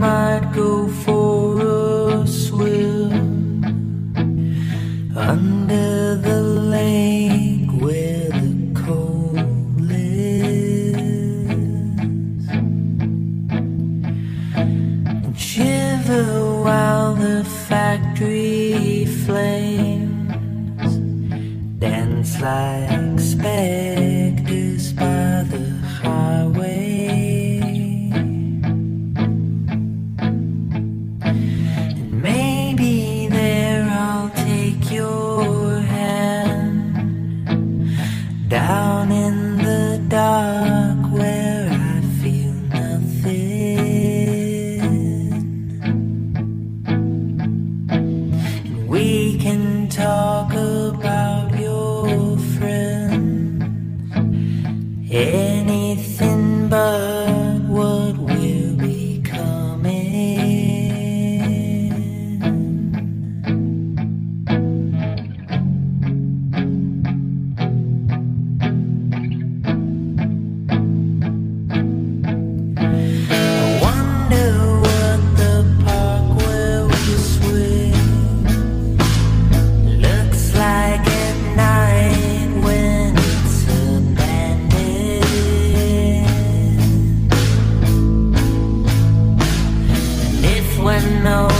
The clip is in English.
might go for a swim under the lake where the cold lives and shiver while the factory flames dance like spares. Any know.